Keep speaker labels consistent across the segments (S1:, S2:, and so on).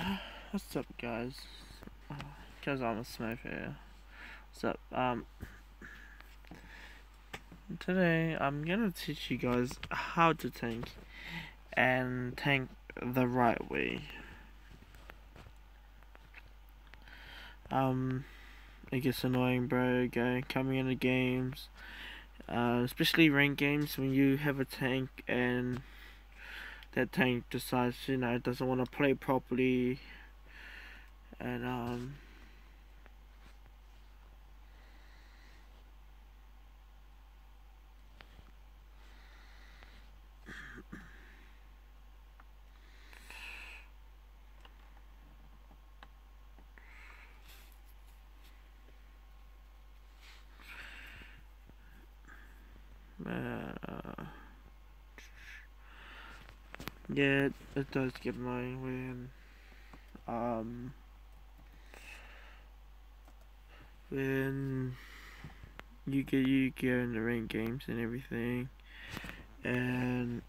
S1: what's up, guys? Because I'm a Smith here. What's up? Um, today I'm gonna teach you guys how to tank and tank the right way. Um, it gets annoying, bro. Going coming into games, uh, especially rank games when you have a tank and that tank decides you know it doesn't want to play properly. And um uh, yeah, it does get annoying when um when you get you get in the rank games and everything. And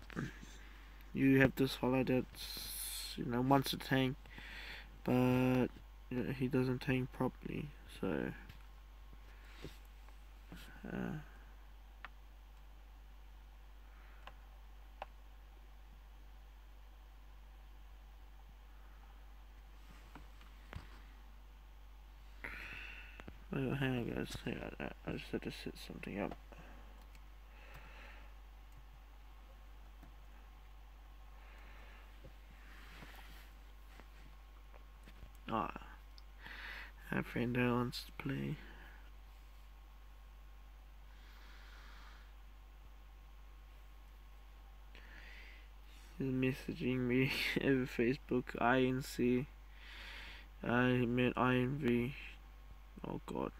S1: you have this fellow that's you know wants to tank. But you know, he doesn't tank properly so uh, Well, hang on guys, hang on, I just had to set something up. Ah, our friend wants to play. He's messaging me over Facebook, INC. I meant INV. Oh god.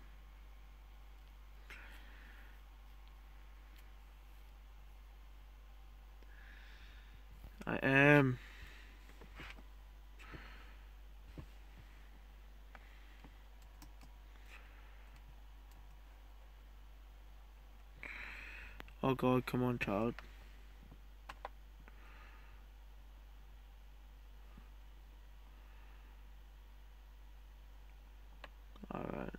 S1: I am. Oh god, come on child. Alright.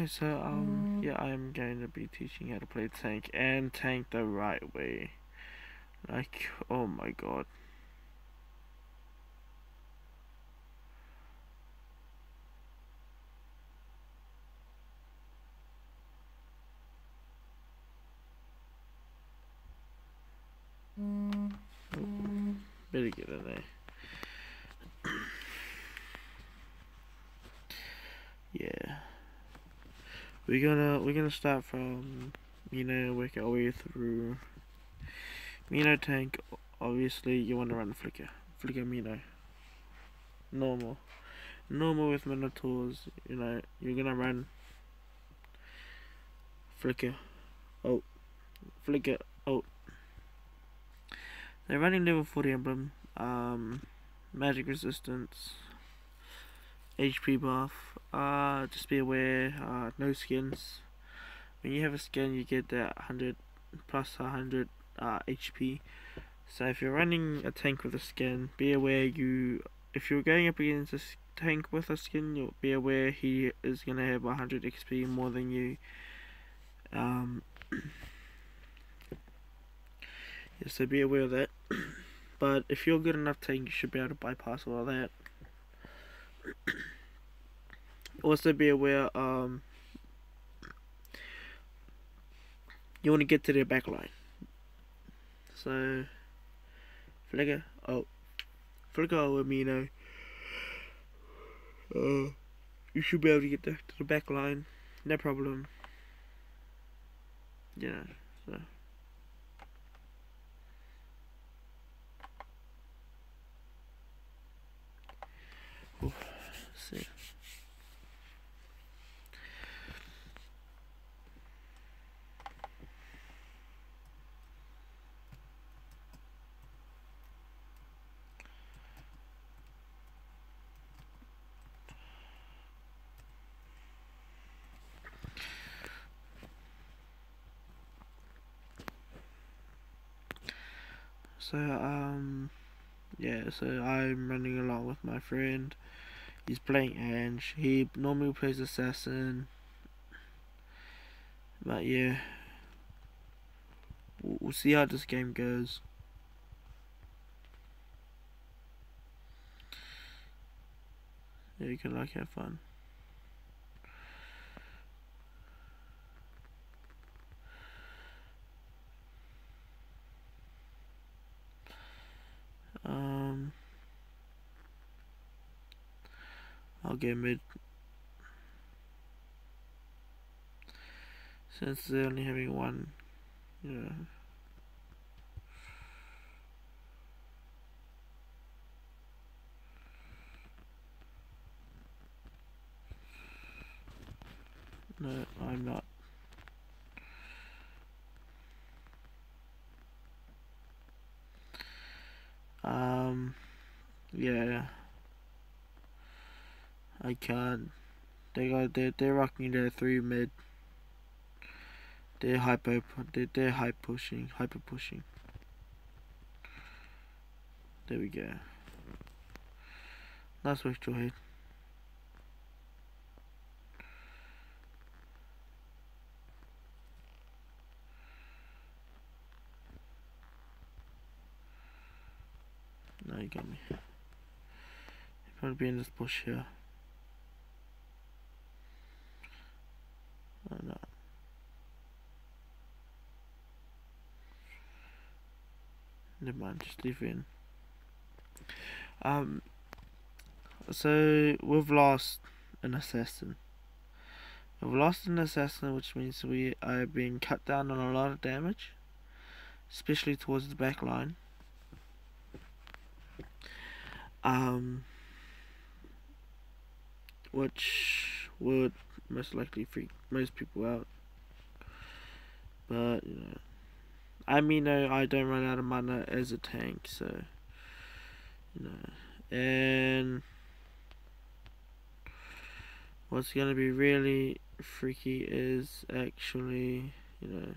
S1: Okay, so um, yeah, I'm going to be teaching how to play tank and tank the right way. Like, oh my god. Better get in there. yeah. We're gonna we're gonna start from you know work our way through Mino tank obviously you wanna run flicker. Flicker Mino. Normal. Normal with Minotaurs, you know, you're gonna run flicker. Oh flicker oh they're running level 40 emblem, um, magic resistance, HP buff, uh, just be aware, uh, no skins. When you have a skin you get that 100 plus 100 uh, HP. So if you're running a tank with a skin, be aware you, if you're going up against a tank with a skin, you'll be aware he is going to have 100 XP more than you. Um, yeah, so be aware of that. but if you're good enough tank, you should be able to bypass all of that. Also be aware, um, you want to get to their back line. So, flicker, oh, flicker me now. Uh, you should be able to get to the back line, no problem. Yeah, so. Oof, see. So um, yeah, so I'm running along with my friend. He's playing Ange. He normally plays Assassin. But yeah, we'll, see how this game goes. Yeah, you can like have fun. Get mid. Since they're only having one, know. No, I'm not. Um, yeah. I can't. They got they they're rocking their three mid. They're hyper. They're, they're hyper pushing. Hyper pushing. There we go. Nice work, Joy. No, you got me. You probably be in this bush here. Never mind, just leave it in. Um, so we've lost an assassin. We've lost an assassin, which means we are being cut down on a lot of damage, especially towards the back line. Um, which would most likely freak most people out. But you know, I mean, I don't run out of mana as a tank, so you know, and what's gonna be really freaky is actually, you know,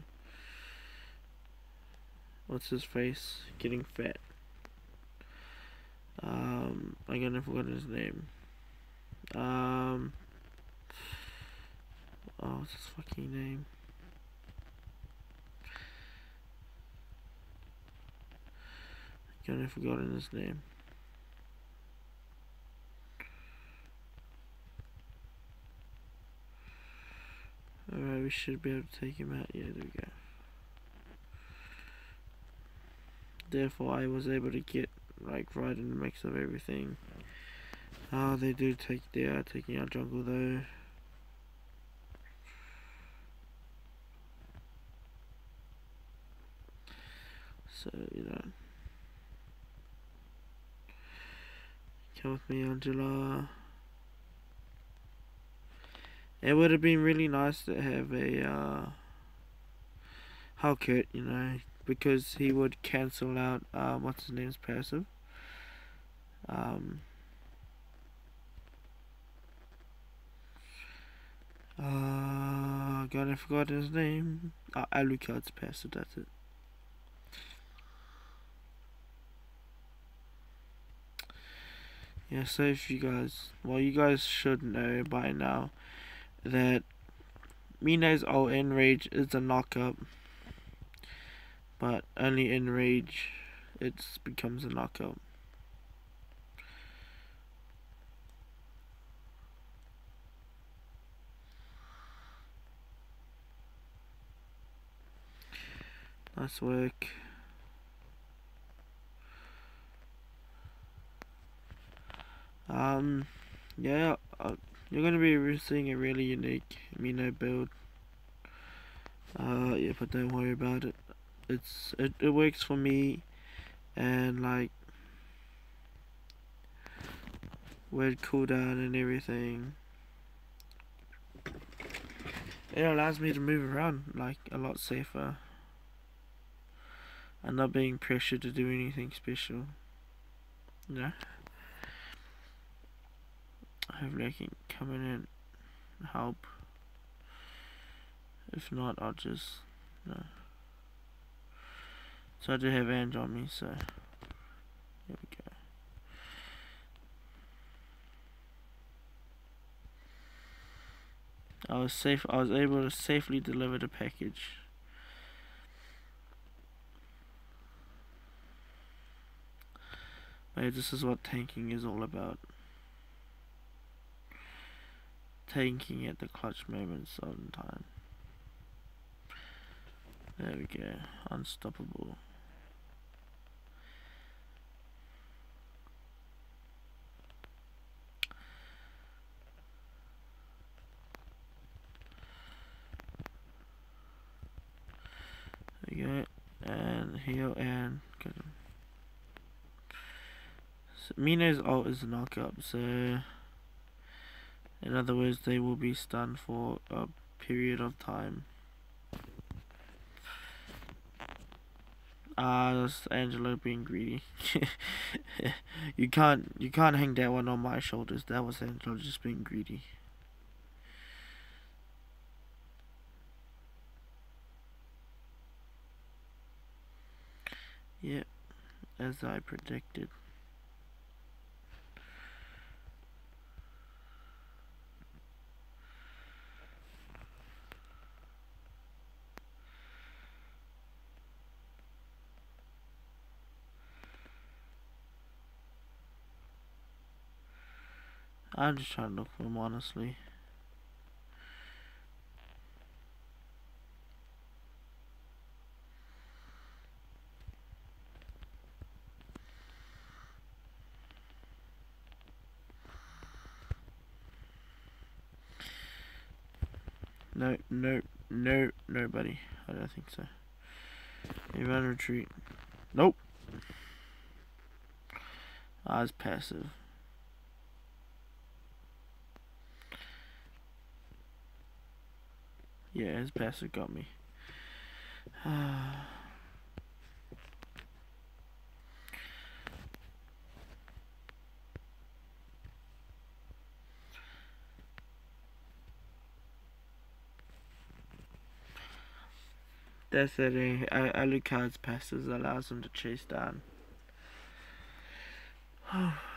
S1: what's his face getting fat. Um, I gotta forget his name. Um, oh, what's his fucking name? I kinda forgotten his name. Alright, we should be able to take him out. Yeah, there we go. Therefore, I was able to get like right in the mix of everything. Oh, they do take, they are taking out jungle though. So, you know. Come with me, Angela. It would have been really nice to have a, uh, Helcurt, you know, because he would cancel out, uh, what's his name's passive. Um, uh, God, I forgot his name. Uh, Alucard's passive, that's it. Yeah, so if you guys, well, you guys should know by now that Mino's ult enrage is a knockup, but only enrage it becomes a knockup. Nice work. Um, yeah, uh, you're going to be seeing a really unique Mino build. Uh, yeah, but don't worry about it. It's it, it works for me, and like with cooldown and everything. It allows me to move around like a lot safer and not being pressured to do anything special. Yeah. Hopefully I can come in and help. If not, I'll just know, So I do have Ange on me, so there we go. I was safe I was able to safely deliver the package. But this is what tanking is all about. Tanking at the clutch moments of time. There we go. Unstoppable. There go. And heal and good. So Mino's ult is a knockup, so in other words they will be stunned for a period of time. Ah, that's Angelo being greedy. you can't you can't hang that one on my shoulders. That was Angelo just being greedy. Yep, as I predicted. I'm just trying to look for him, honestly. No, no, no, nobody. I don't think so. Even retreat. Nope. I was passive. Yeah, his bastard got me. That's it, eh? Alucard's passes allows him to chase down.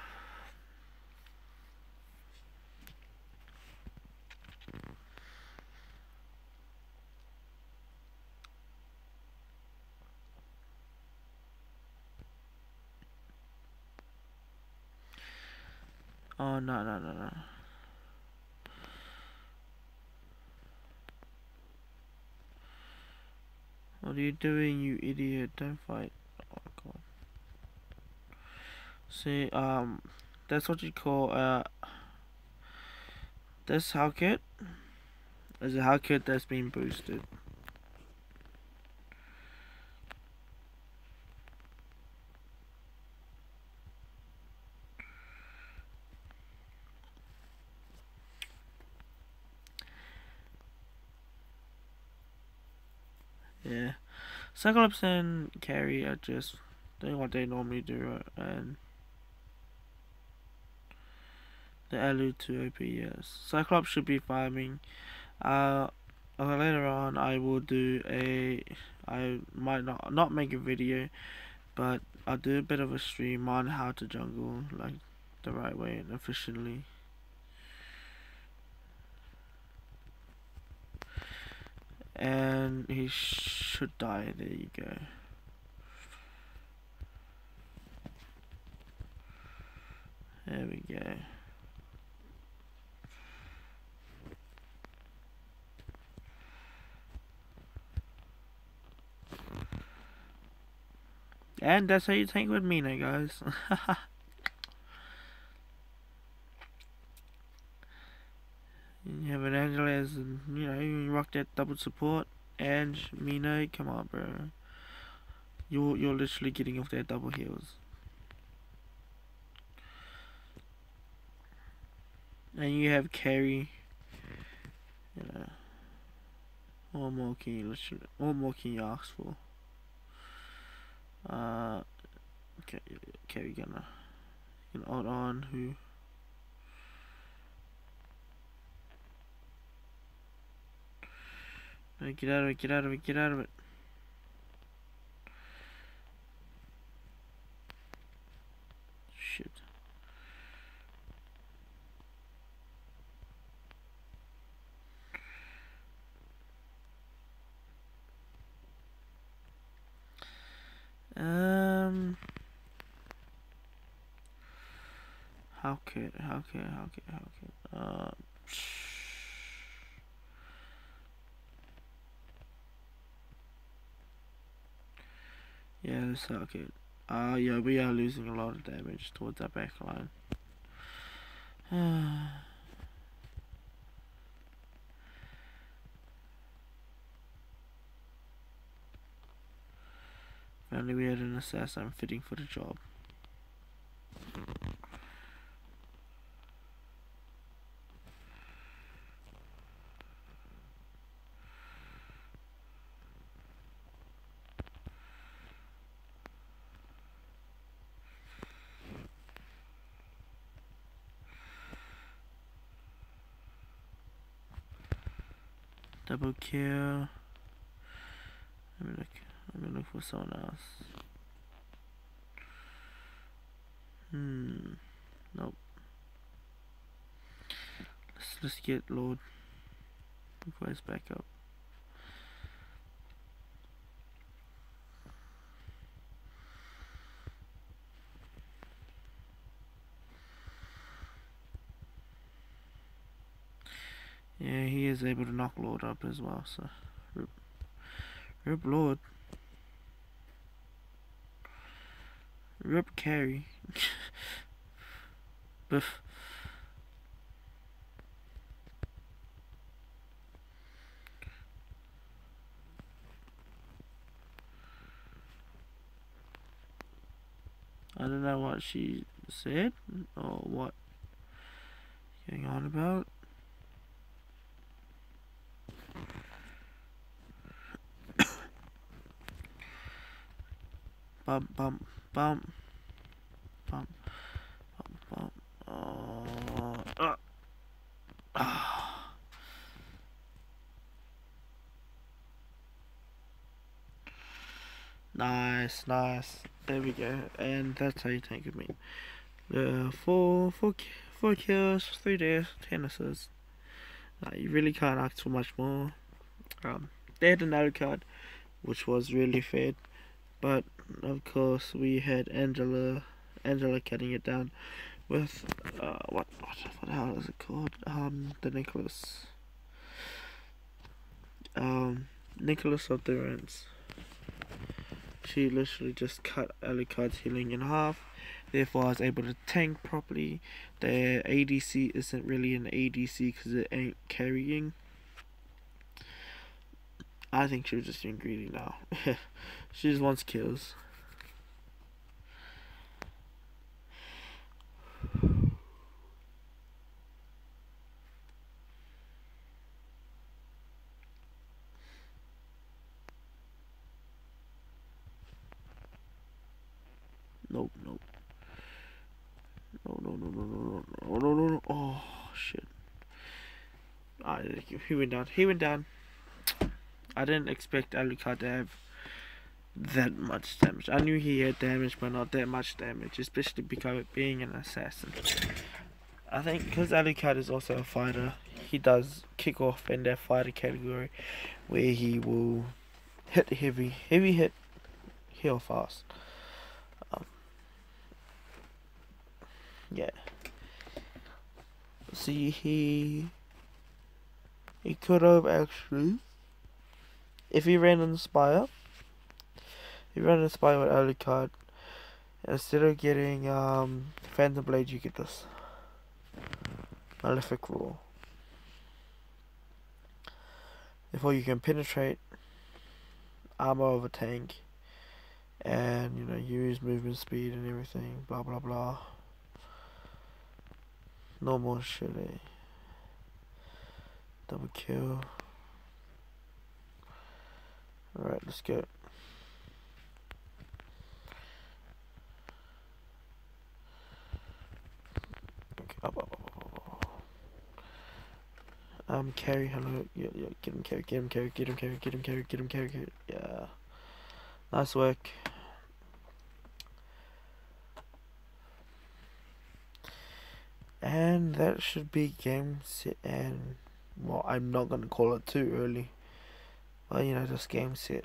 S1: Oh, no, no, no, no. What are you doing, you idiot? Don't fight. Oh, God. See, um, that's what you call, uh, this Helcurt is a Helcurt that's been boosted. Yeah. Cyclops and Karrie are just doing what they normally do and the Elu to OP, yes. Cyclops should be farming. Uh, later on I will do a I might not not make a video but I'll do a bit of a stream on how to jungle like the right way and efficiently. And he should die. There you go. There we go. And that's how you tank with now guys You have an Angeles and you know you rock that double support and Mino, come on bro. You're you're literally getting off their double heals. And you have Karrie. You know. What more can you literally what more can you ask for? Uh okay Karrie gonna you know on who Get out of it, get out of it, get out of it. Shit. Um... How could, how could, how could, how could, uh... Psh. Yeah, this how could, uh, yeah, we are losing a lot of damage towards our back line. Only we had an assassin fitting for the job. Kill. Let me look. Let me look for someone else. Hmm. Nope. Let's let's get Lord. Requires backup. Yeah, he is able to knock Lord up as well, so rip, rip Lord. Rip Karrie. Biff. I don't know what she said or what going on about. Bump, bump, bump, bump, bump, bump. Uh, ah. Nice, nice. There we go. And that's how you take a mean. Uh, four, four, four kills, three deaths, ten assists. Uh, you really can't ask for much more. Um, they had another card, which was really fed, but of course we had Angela, Angela cutting it down with uh, what what what the hell is it called? Um, the Necklace. Um, Necklace of Durance. She literally just cut Alucard's healing in half. Therefore, I was able to tank properly. The ADC isn't really an ADC because it ain't carrying. I think she was just being greedy now. she just wants kills. Nope, nope. No, no, no, no, no, no, no, no, no. Oh, shit. Ah, he went down. He went down. I didn't expect Alucard to have that much damage. I knew he had damage, but not that much damage, especially because being an assassin. I think because Alucard is also a fighter, he does kick off in that fighter category where he will hit heavy, heavy hit, heal fast. Um, yeah. See, he he could have actually, if he ran Inspire, he ran Inspire with Alucard, instead of getting um, Phantom Blade, you get this Malefic Roar. Therefore, you can penetrate armor of a tank, and you know use movement speed and everything. Blah blah blah. No more eh? Double kill. Alright, let's go. Up, up, up, Um, Karrie, hello, yeah, yeah, get him Karrie, get him Karrie, get him Karrie, get him Karrie, get him Karrie, Karrie, yeah. Nice work. And that should be game set and well I'm not gonna call it too early. But you know just game set.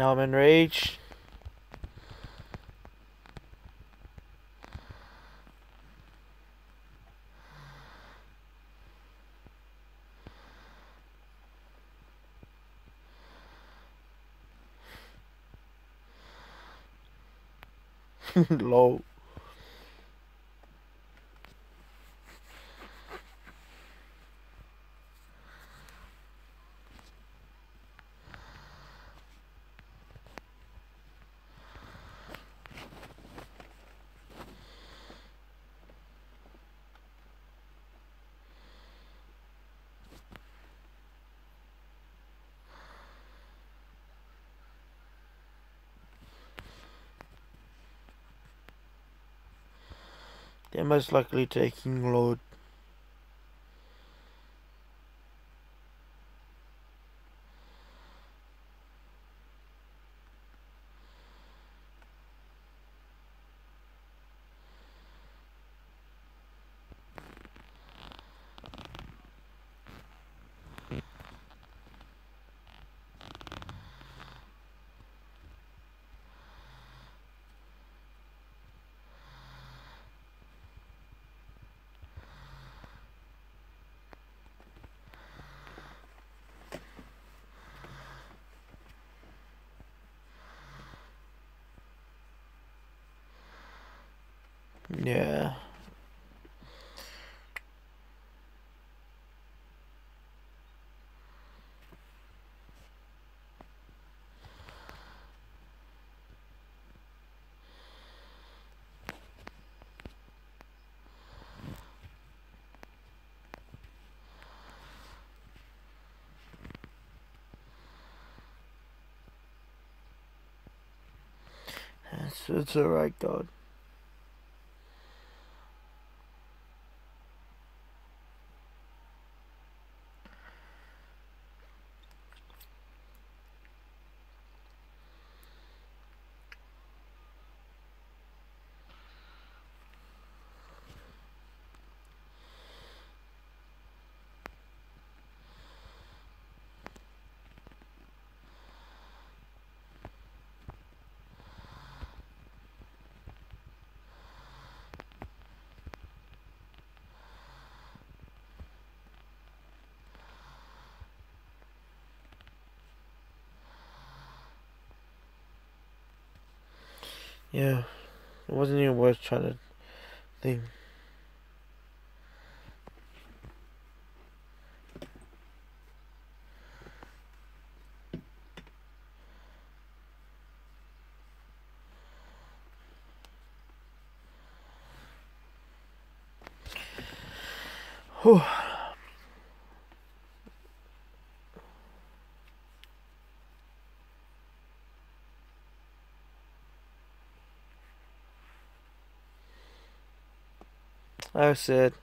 S1: Now I'm enraged. Low. They're most likely taking Lord. Yeah. It's, alright, God. Yeah, it wasn't even worth trying to think. Whew. I said.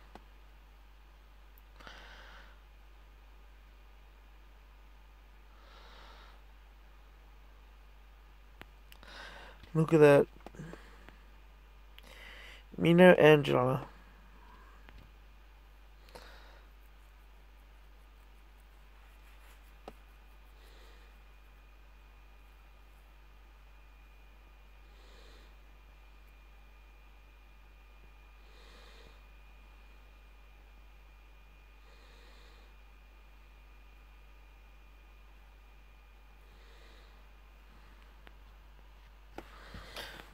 S1: Look at that. Mino Angela.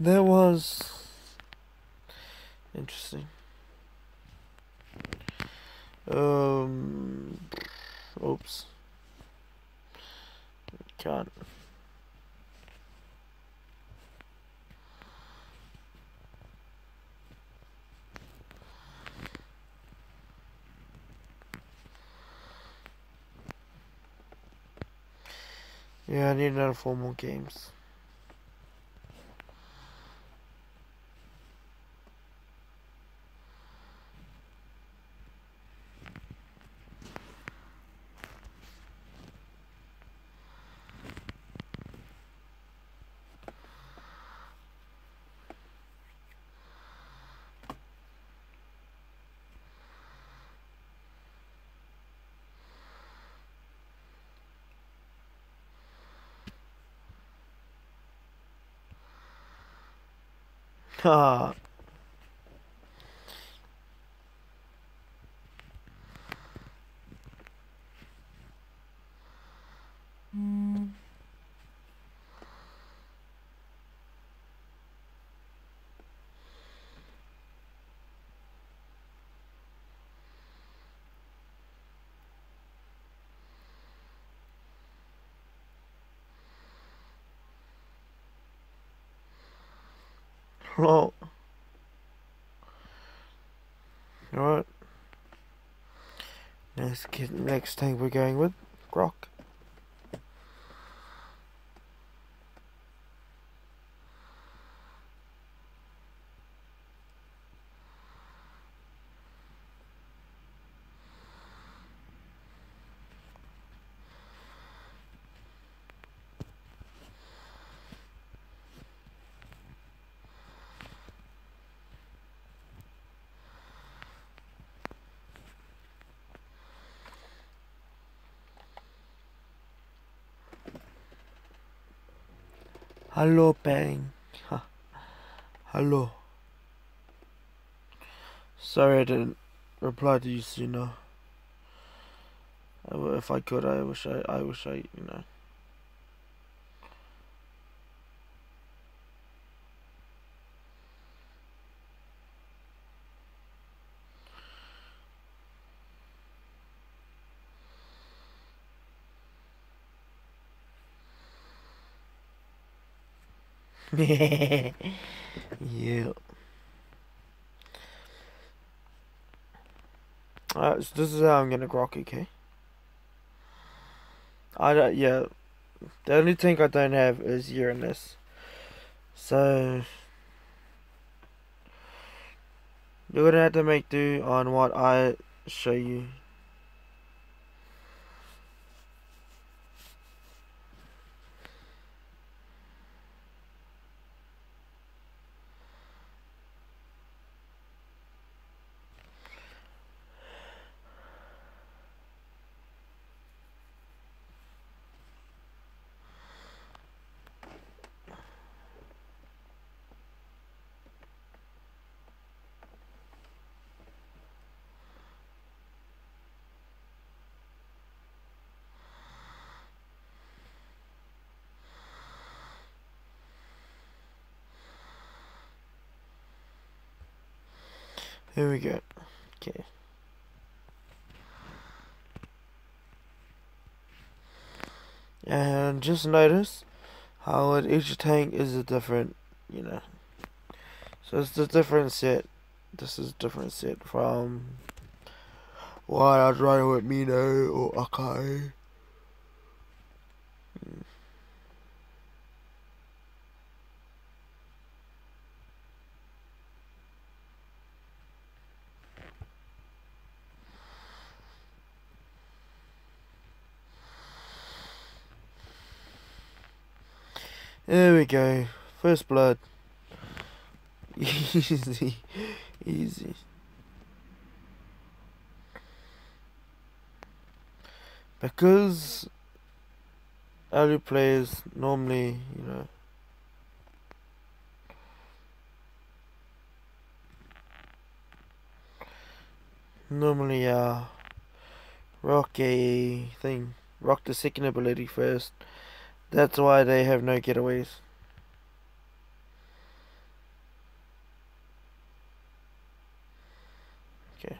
S1: That was interesting. Um, oops. Can't. Yeah, I need another four more games. Ah. Well, alright. Next, kid, next thing we're going with Grock. Hello, Bang. Hello. Sorry I didn't reply to you sooner. If I could, I wish I, I wish I, you know. yeah. Alright, so this is how I'm gonna Grock, okay? I don't, yeah. The only thing I don't have is Uranus. So, you're gonna have to make do on what I show you. Here we go. Okay. And just notice how each tank is a different, you know. So it's a different set. This is a different set from what I was running with Mino or Akai. There we go. First blood. Easy. Easy. Because early players normally, you know, normally uh rock a thing. Rock the second ability first that's why they have no getaways. Okay.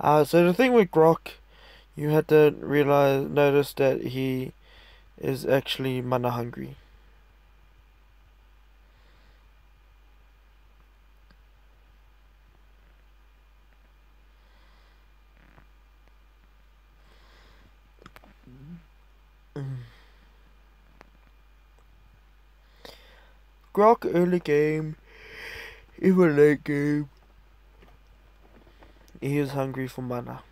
S1: Uh, so the thing with Grock, you had to realize, notice that he is actually mana hungry. Grock early game, even late game. He is hungry for mana.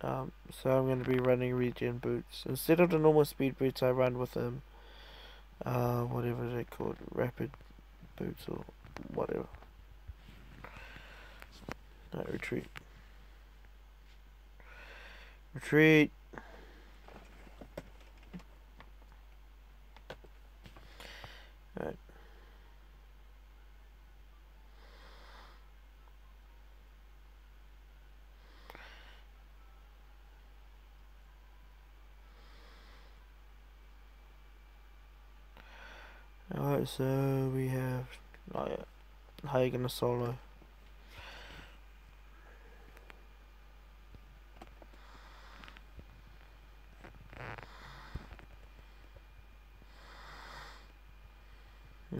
S1: Um, so I'm going to be running regen boots. Instead of the normal speed boots I run with them. uh, whatever they called, rapid boots or whatever. No, retreat. Retreat. Right. Alright, so we have oh yeah, you gonna solo?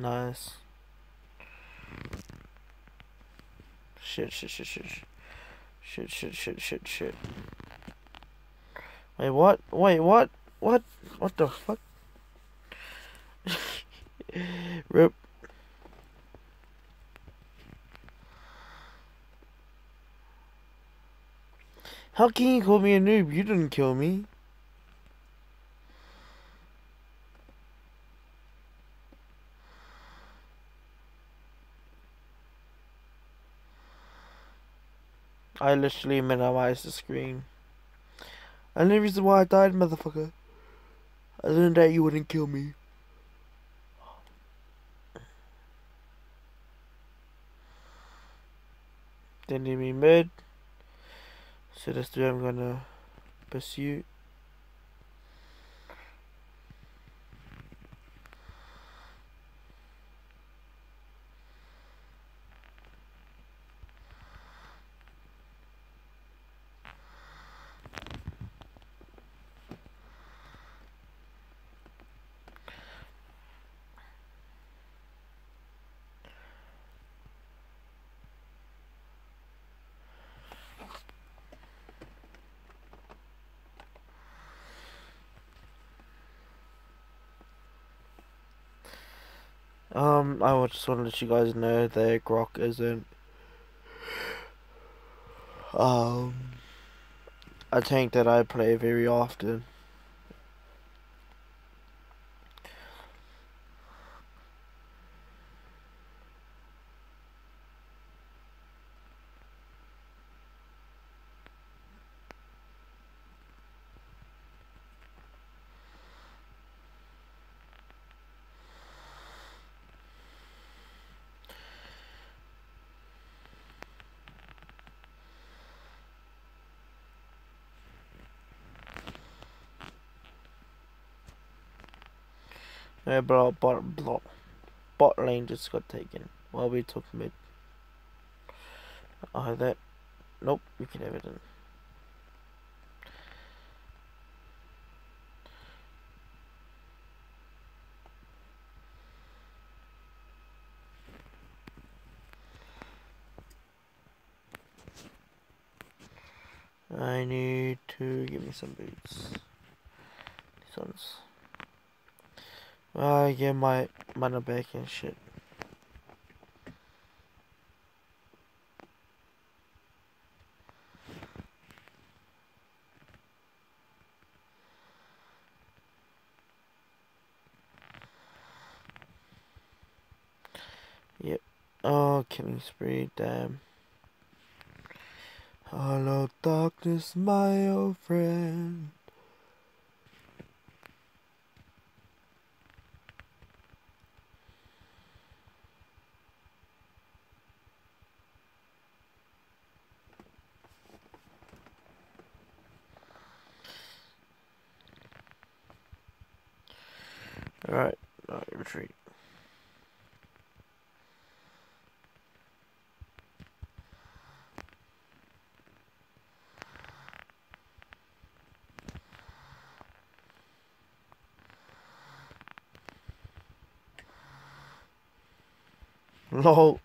S1: Nice. Shit, shit, shit, shit. Shit, shit, shit, shit, shit. Wait, what? Wait, what? What? What the fuck? Rip. How can you call me a noob? You didn't kill me. I literally minimized the screen. And the reason why I died, motherfucker. Other than that, you wouldn't kill me. Then leave me mid. So that's the way I'm gonna pursue. Um, I just want to let you guys know that Grock isn't um a tank that I play very often. Yeah, bro, bot, bot, bot lane just got taken while we took mid. I that. Nope, you can have it in. I need to give me some boots. These ones. Uh, I get my money back and shit. Yep. Oh, killing spree, damn. Hello, darkness, my old friend. Alright, alright, retreat. You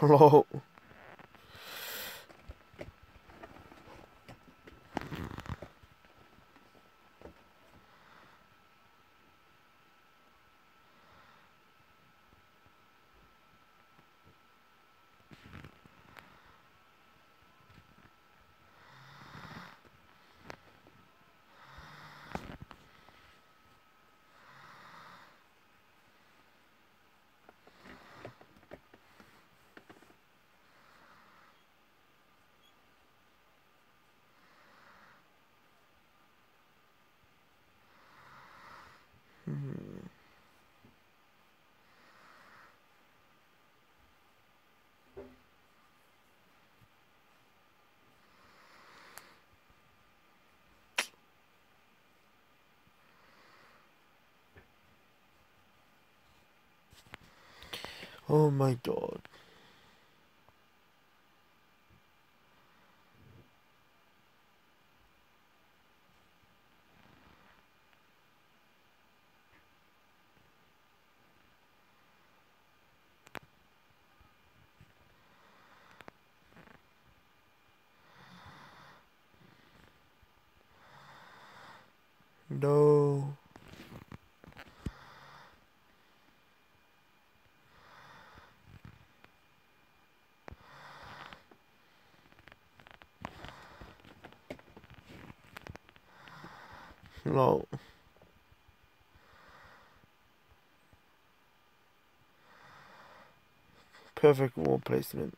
S1: Hello. Oh my god. No. No. Perfect wall placement.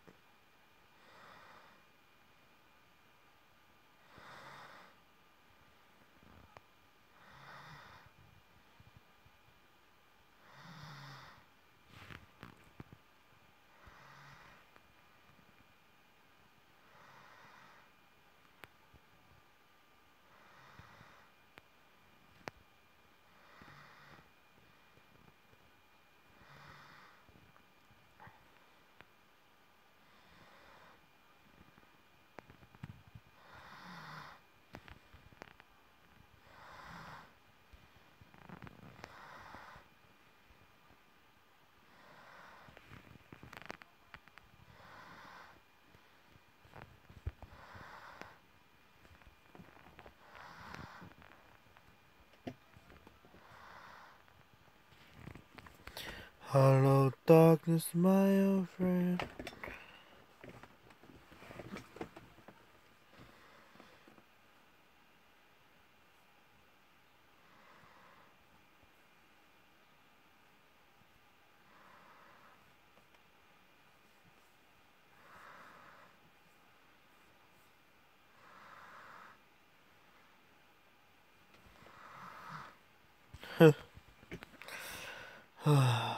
S1: Hello, darkness, my old friend.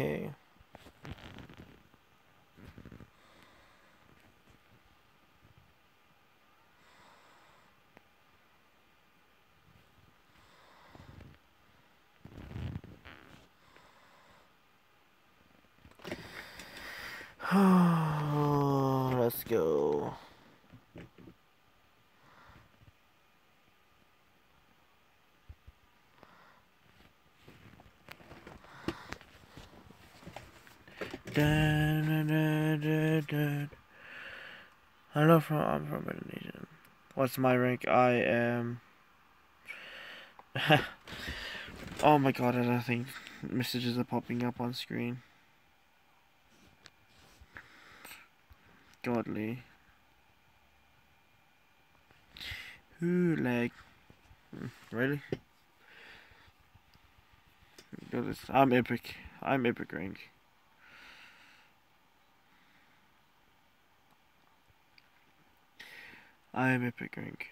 S1: Okay. Let's go. Hello from I'm from Indonesia. What's my rank? I am. oh my god! I don't think messages are popping up on screen. Godly. Who like? Hmm, really? I'm epic. I'm epic rank. I am epic rank.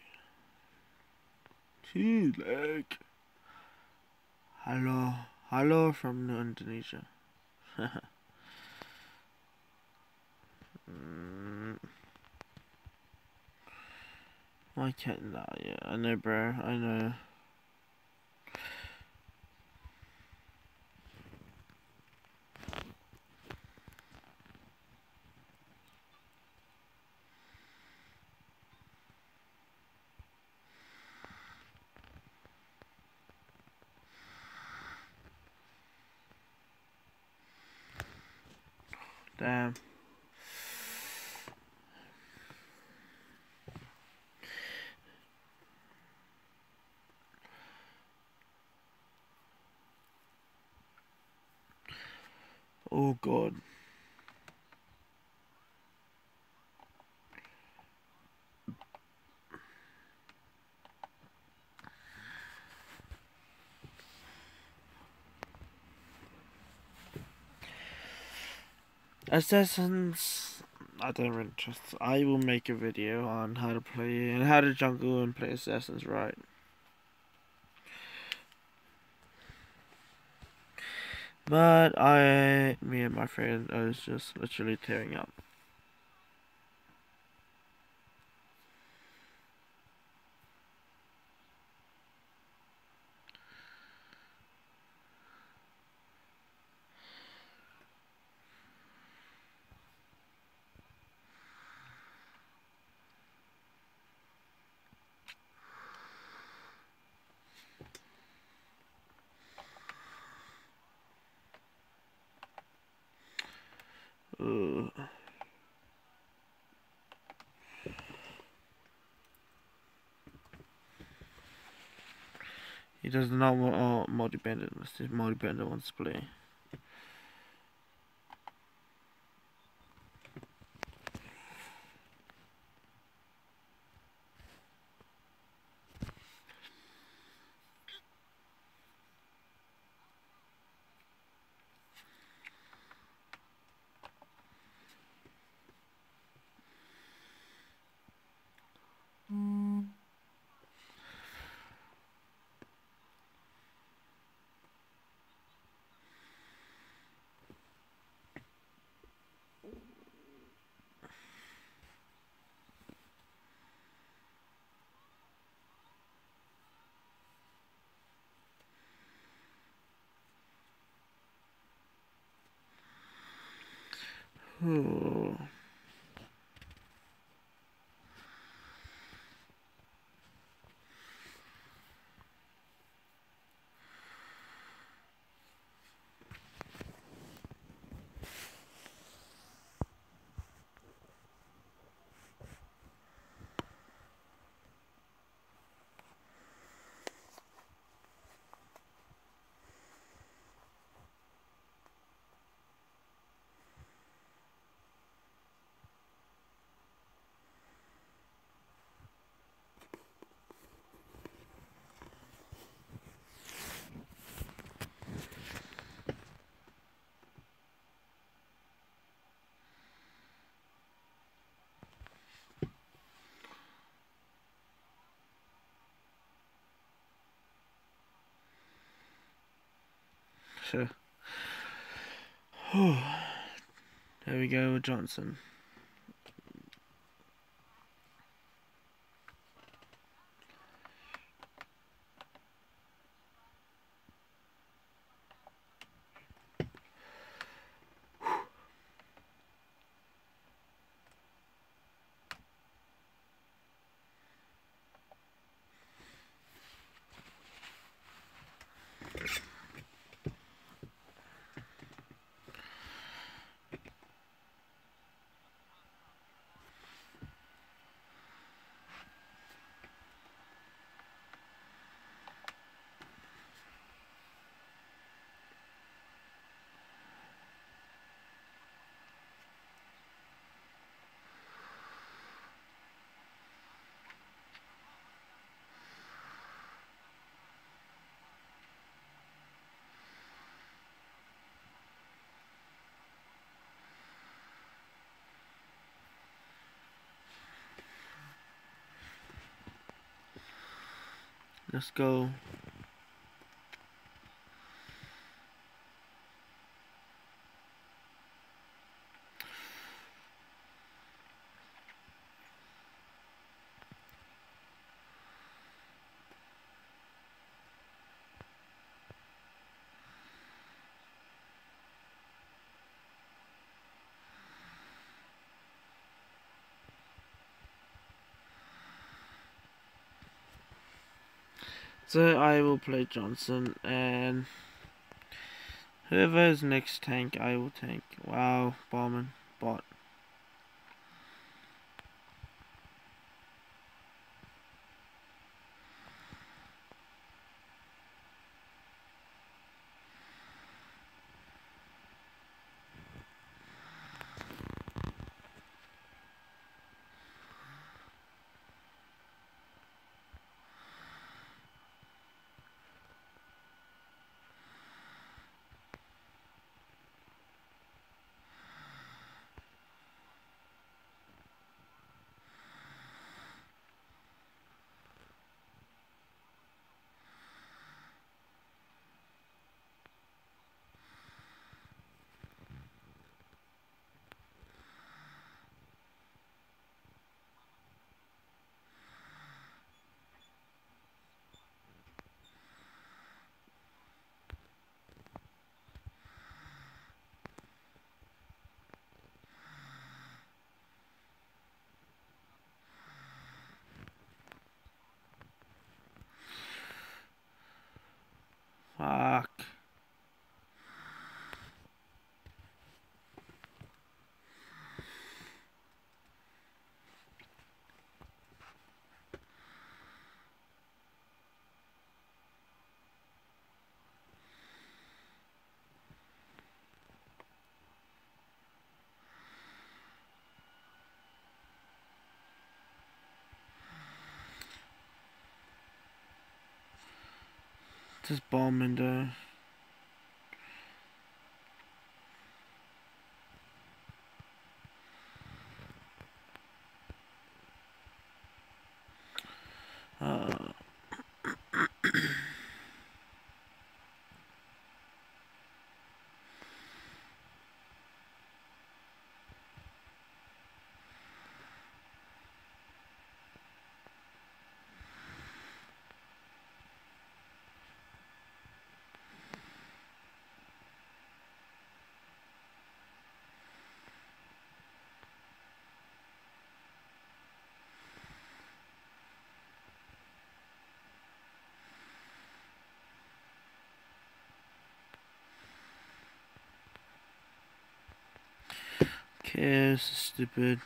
S1: She's like. Hello. Hello from Indonesia. mm. Why can't? Yeah, I know, bro. I know. Damn. Oh god. Assassins, I don't trust. I will make a video on how to play and how to jungle and play Assassins right. But I, me and my friend, I was just literally tearing up. Ugh. He does not want oh, multi-bandit unless the multi-bandit wants to play. Oh. So, there we go, Johnson. Let's go. So I will play Johnson and whoever is next tank I will tank. Wow, Balmond, bot. Just bomb and is stupid.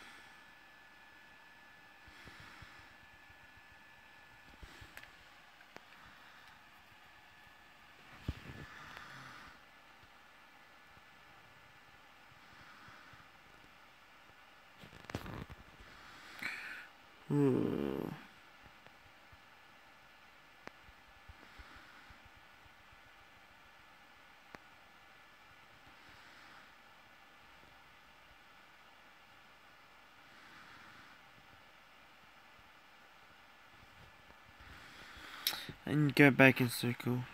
S1: And go back in circle.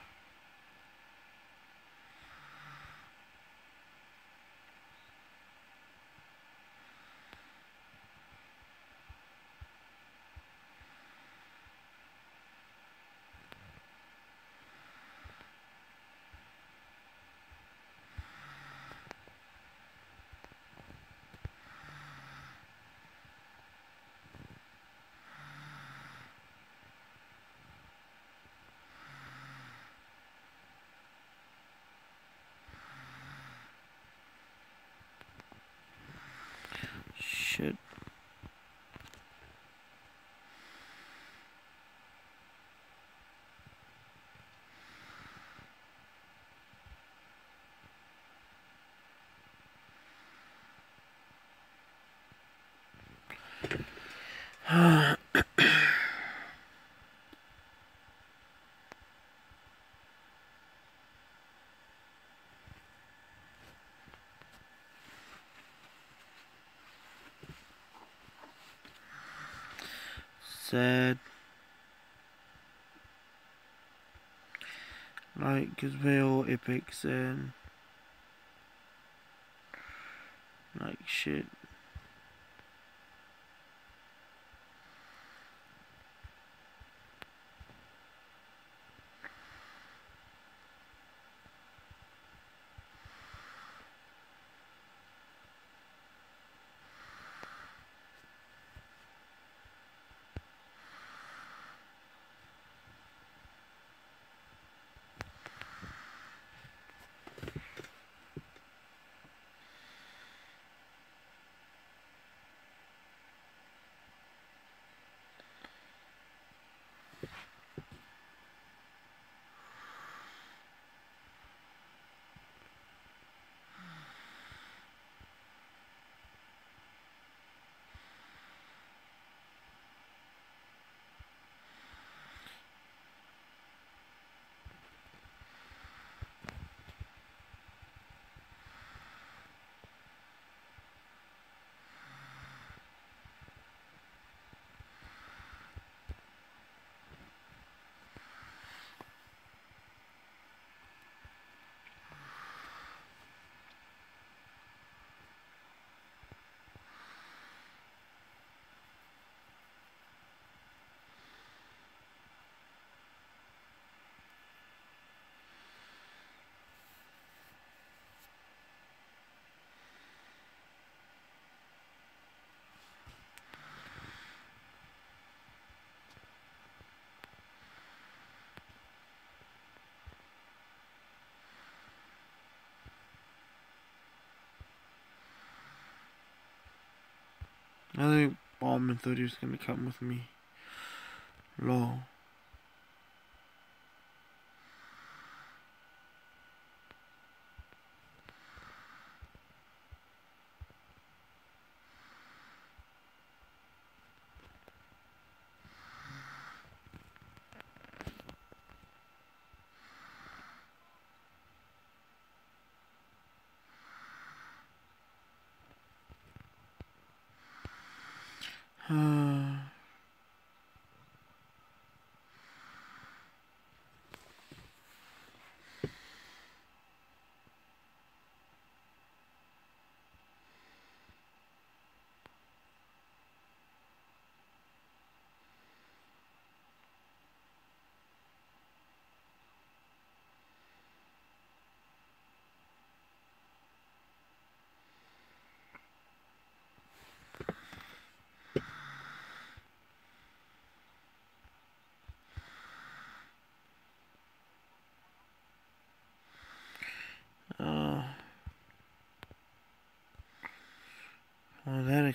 S1: Shit. Sad. Like, because we're all epics and like shit. I think Balmond thought he was gonna come with me. Lol.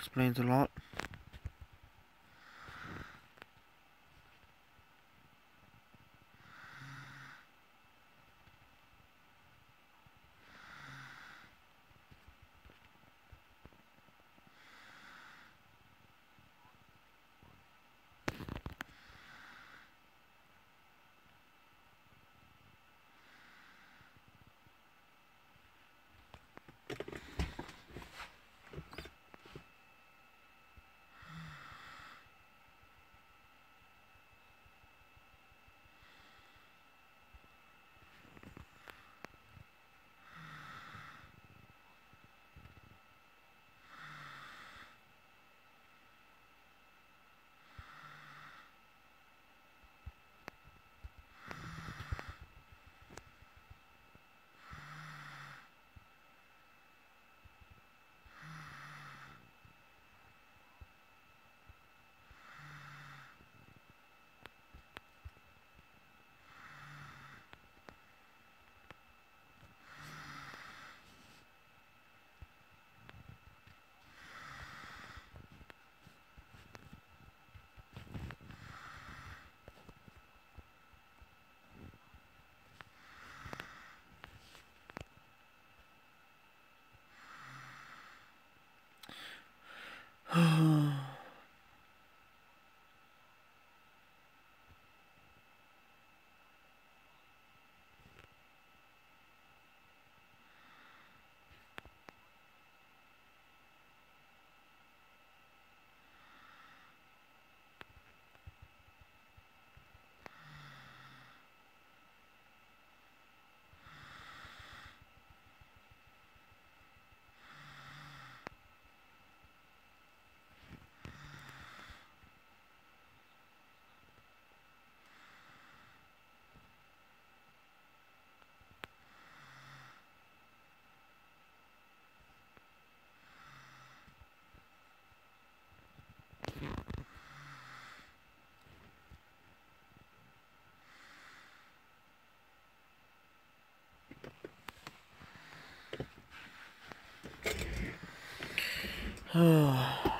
S1: explains a lot. Oh. Oh.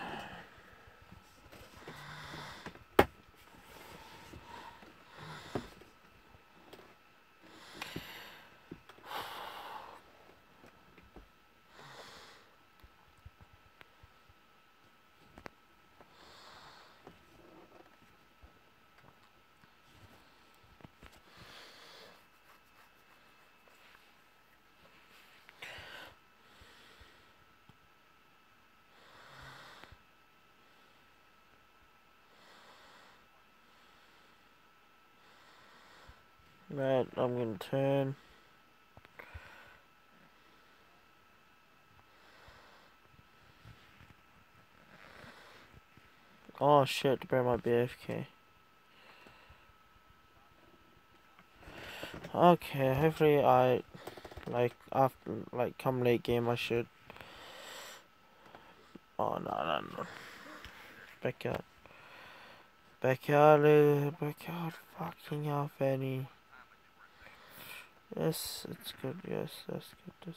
S1: That I'm going to turn. Oh shit, bro, my BFK. Okay, hopefully I, like, after, like, come late game, I should. Oh, no, no, no. Backyard. Backyard, backyard, fucking hell, Fanny. Yes, it's good, yes, that's good.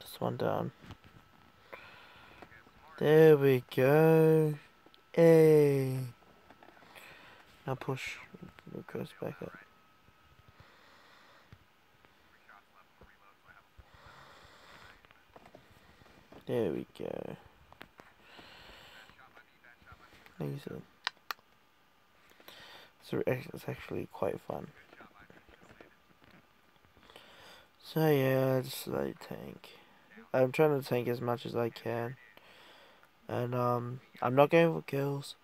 S1: That's one down. There we go. Hey. Now push. Goes back up. There we go. Amazing. So it's actually quite fun. So yeah, just like tank. I'm trying to tank as much as I can. And um, I'm not going for kills.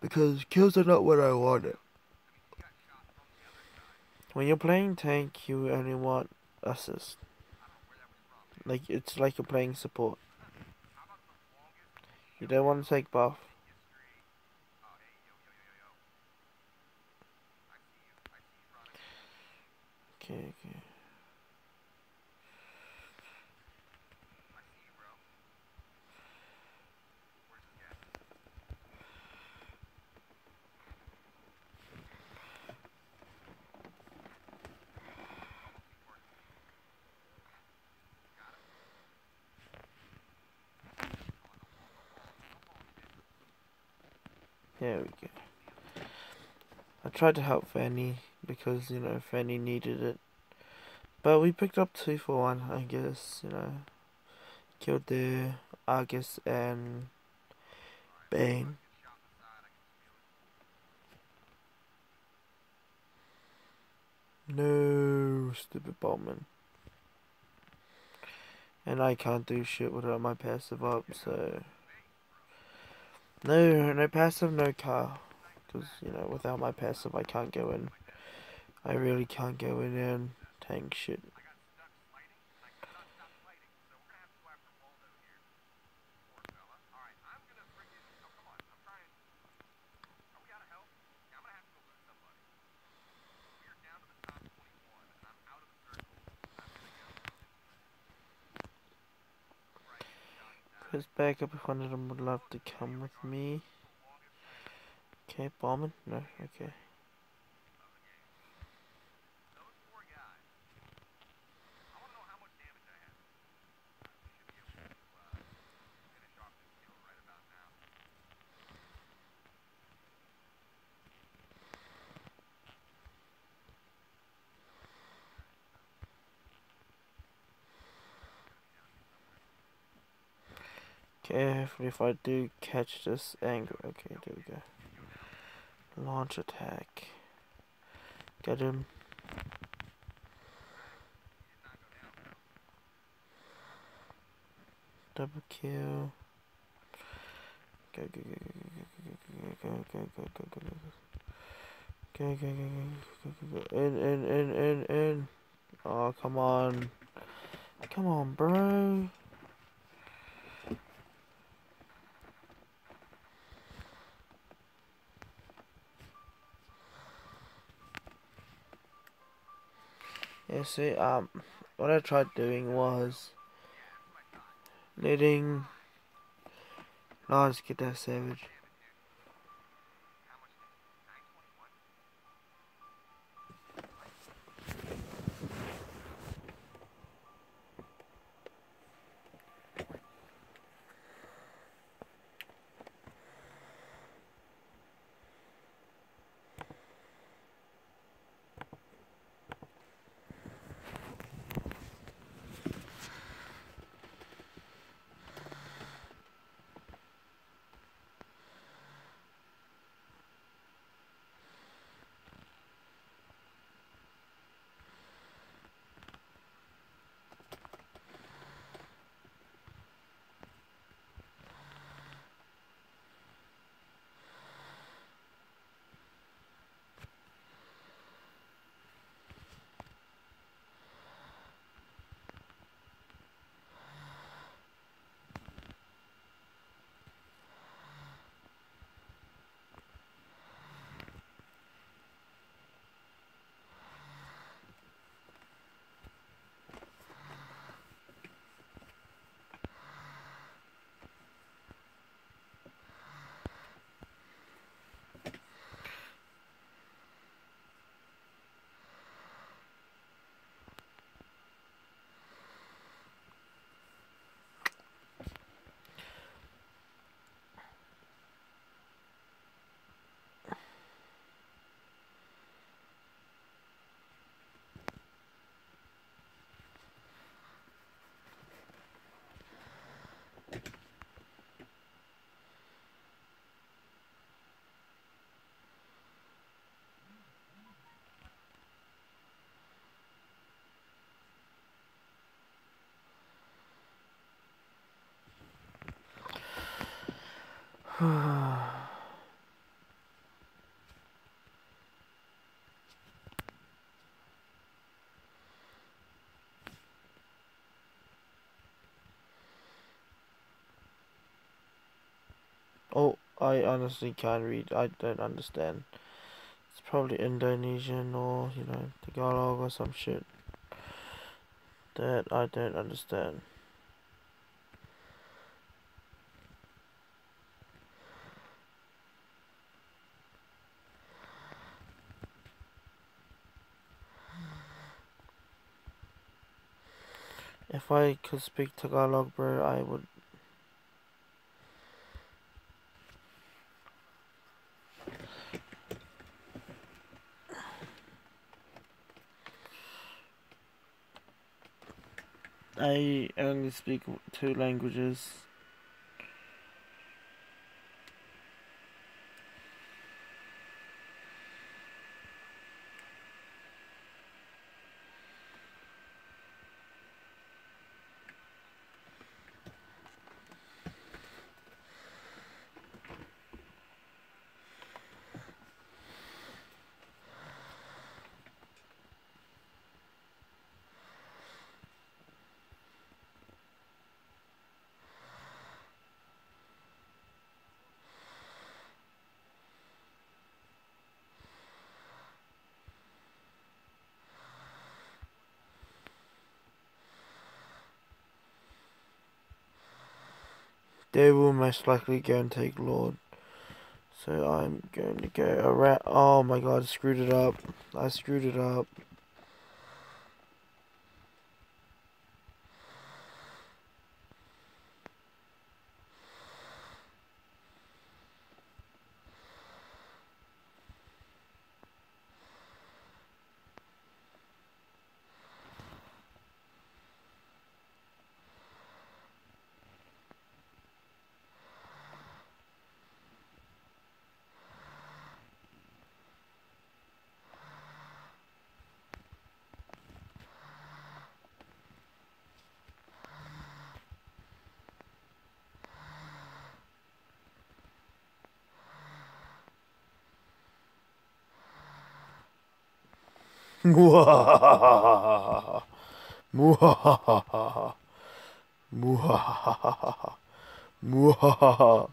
S1: Because kills are not what I wanted. When you're playing tank, you only want assist. Like, it's like you're playing support. You don't want to take buff. Okay, okay. There we go. I tried to help Fanny because, you know, Fanny needed it. But we picked up two for one, I guess, you know. Killed the Argus and Bane. No, stupid Bowman. And I can't do shit without my passive up, so... No, no passive, no car. Because, you know, without my passive, I can't go in. I really can't go in and tank shit. his backup if one of them would love to come with me. Okay, bombing? No, okay. Okay, if I do catch this angle, okay, there we go. Launch attack. Get him. Double kill. Go, go, go, go, go, go, go, go, go, go, go. Go, go, go, go, go, go, in, in, in, in, in. Oh, come on. Come on, bro. Yeah, see, um, what I tried doing was. Oh, let's get that savage. Oh, I honestly can't read. I don't understand. It's probably Indonesian or, you know, Tagalog or some shit that I don't understand. If I could speak Tagalog, bro, I would. I only speak two languages. They will most likely go and take Lord. So I'm going to go around. Oh my god, I screwed it up. I screwed it up. 무하하하하하 무하하하하 무하하하하 무하하하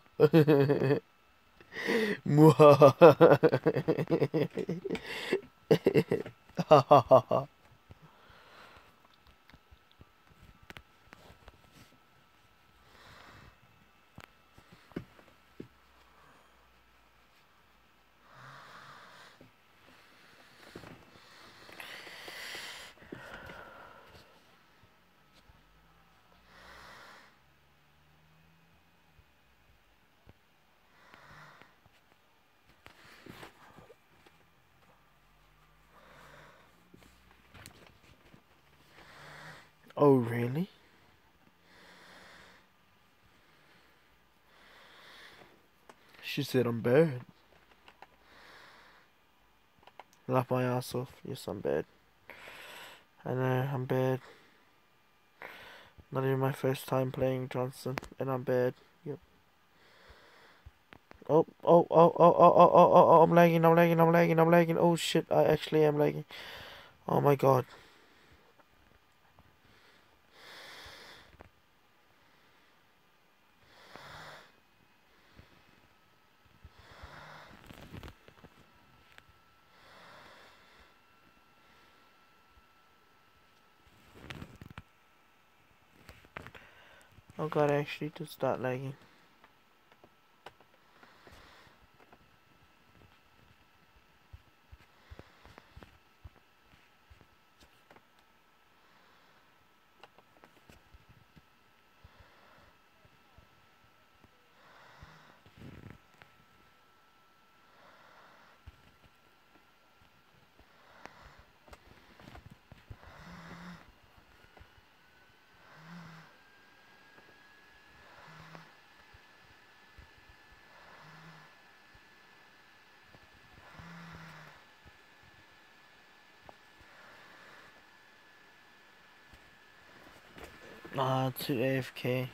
S1: 무하하하하하하하하 said I'm bad. Laugh my ass off. Yes, I'm bad. I know, I'm bad. Not even my first time playing Johnson, and I'm bad. Yep. Oh, oh, oh, oh, oh, oh, oh, oh, oh, I'm lagging, I'm lagging, I'm lagging, I'm lagging. Oh shit, I actually am lagging. Oh my god. got actually to start lagging. To AFK.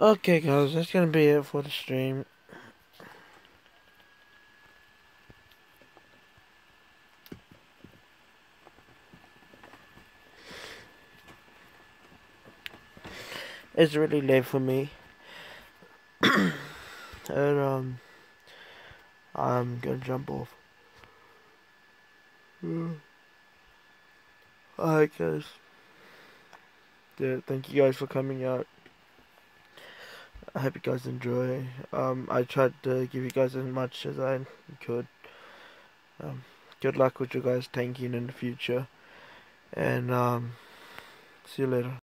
S1: Okay guys, that's gonna be it for the stream. It's really late for me. and um I'm gonna jump off. Alright guys. Yeah, thank you guys for coming out. I hope you guys enjoy. Um, I tried to give you guys as much as I could. Um, good luck with you guys tanking in the future. And um, see you later.